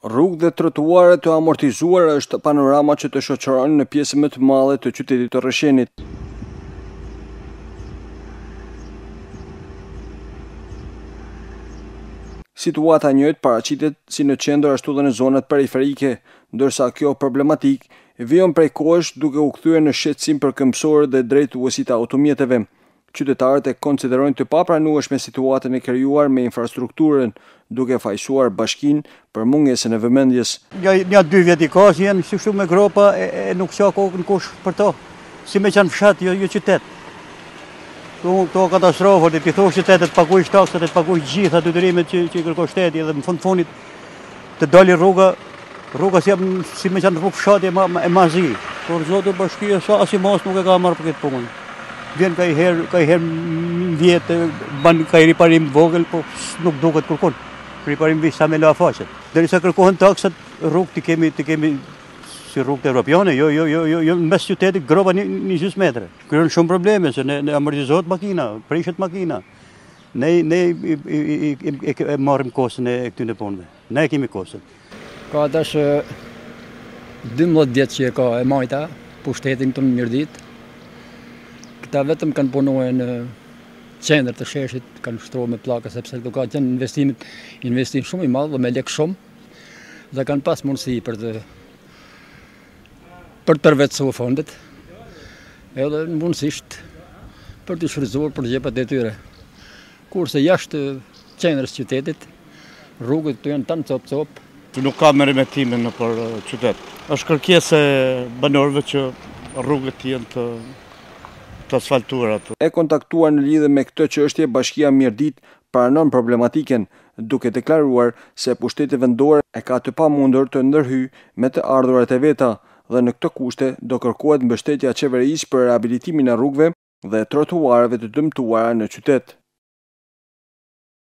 Rrugë dhe trotuare të amortizuara është panorama që të shoqëron në pjesën më të madhe të qytetit të Rrëshenit. Situata e njëjtë paraqitet si në qendër ashtu dhe në zonat periferike, ndërsa kjo problematikë vijon prej kohësh duke u kthyer në shqetësim për këmbësorët dhe drejtuesit e automjeteve. Qytetarët e konsiderojnë të papranueshme situatën e krijuar me infrastrukturën, duke fajësuar bashkinë për mungesën e vëmendjes. Nja dy vjet i ka që janë kështu kështu me gropa e nuk çan kokën kush për to. Si me qenë fshat, jo, jo qytet. Këtu katastrofë, t'i thush qytet, të paguajsh taksat e të paguajsh gjitha detyrimet që që i kërkon shteti dhe në fund fundit Të dali rruga, rruga si, si me qenë rrugë fshati e, ma, e ma zi. Për zotin bashkia seriozisht nuk e ka marrë për këtë punë. Vjen ka i herë, ka i herë n'vjet, banë ka i riparim vogël, po nuk duket kërkun. Riparim veç sa me la faqet. Derisa kërkohen taksat, rrugët t'i kemi, t'i kemi si rrugët europiane, jo, jo, jo, jo, jo, në mes qytetit, gropa një, një gjysë metre. Krijon shumë probleme, se ne, ne amortizohet makina, prishet makina. Ne ne e marrim koston e këtyre punëve. Ne e kemi koston. Ka tash 12 vjet që e ka e majta pushtetin këtu në Mirditë. Këta vetëm kanë punuar në qendër të sheshit, kanë shtruar me pllaka sepse do ka qenë investimi, investim shumë i madh dhe me lek shumë dhe kanë pas mundësi për të për të përvetësuar fondet, edhe mundësisht për t'i shfrytëzuar për xhepat e tyre. Kurse jashtë qendrës së qytetit, rrugët të janë tanë copë-copë. Nuk ka meremetime nëpër uh, qytet. Është kërkesë e banorëve që rrugët të jenë të të asfaltuara. E kontaktuar në lidhje me këtë çështje, Bashkia Mirditë pranon problematikën, duke deklaruar se pushteti vendor e ka të pamundur të ndërhyjë me të ardhurat e veta dhe në këto kushte do kërkohet mbështetja e qeverisë për rehabilitimin e rrugëve dhe trotuareve të dëmtuara në qytet.